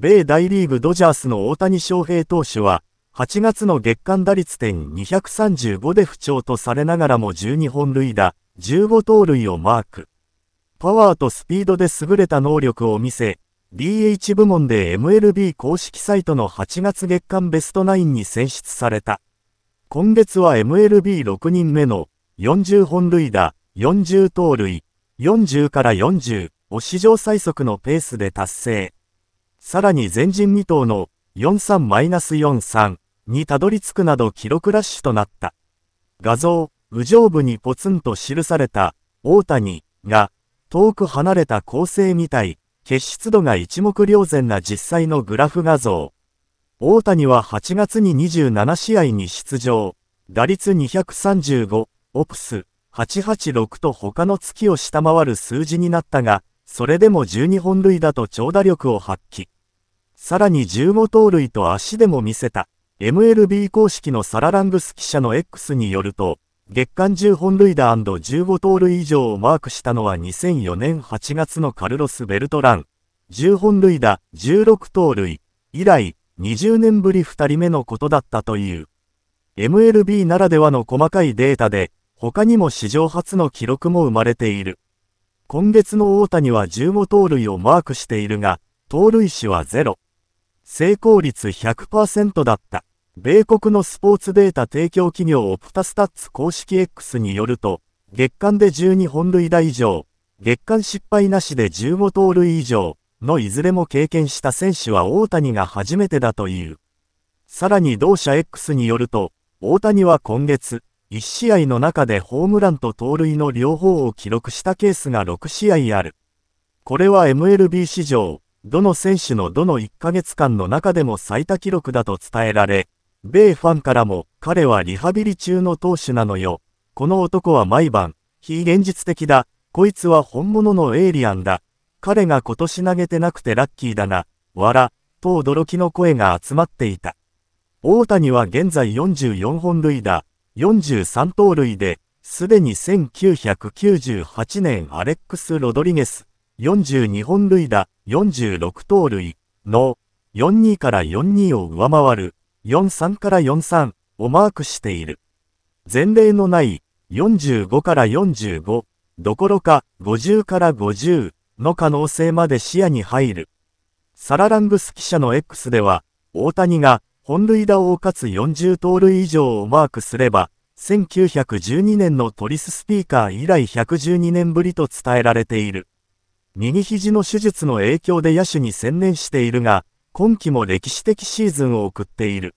米大リーグドジャースの大谷翔平投手は、8月の月間打率点235で不調とされながらも12本塁打、15盗塁をマーク。パワーとスピードで優れた能力を見せ、DH 部門で MLB 公式サイトの8月月間ベスト9に選出された。今月は MLB6 人目の40本塁打、40盗塁、40から40を史上最速のペースで達成。さらに前人未到の43-43にたどり着くなど記録ラッシュとなった。画像、右上部にポツンと記された、大谷が、遠く離れた構成みたい、結出度が一目瞭然な実際のグラフ画像。大谷は8月に27試合に出場。打率235、オプス、886と他の月を下回る数字になったが、それでも12本塁打と長打力を発揮。さらに15盗塁と足でも見せた。MLB 公式のサララングス記者の X によると、月間10本塁打 &15 盗塁以上をマークしたのは2004年8月のカルロス・ベルトラン。10本塁打、16盗塁。以来、20年ぶり2人目のことだったという。MLB ならではの細かいデータで、他にも史上初の記録も生まれている。今月の大谷は15盗塁をマークしているが、盗塁死はゼロ。成功率100%だった。米国のスポーツデータ提供企業オプタスタッツ公式 X によると、月間で12本塁打以上、月間失敗なしで15盗塁以上のいずれも経験した選手は大谷が初めてだという。さらに同社 X によると、大谷は今月、1試合の中でホームランと盗塁の両方を記録したケースが6試合ある。これは MLB 史上、どの選手のどの1ヶ月間の中でも最多記録だと伝えられ、米ファンからも、彼はリハビリ中の投手なのよ。この男は毎晩、非現実的だ。こいつは本物のエイリアンだ。彼が今年投げてなくてラッキーだな。わら、と驚きの声が集まっていた。大谷は現在44本塁打、43盗塁で、すでに1998年アレックス・ロドリゲス、42本塁打、46盗塁の42から42を上回る43から43をマークしている。前例のない45から45どころか50から50の可能性まで視野に入る。サララングス記者の X では、大谷が本塁打王かつ40盗塁以上をマークすれば、1912年のトリススピーカー以来112年ぶりと伝えられている。右肘の手術の影響で野手に専念しているが、今季も歴史的シーズンを送っている。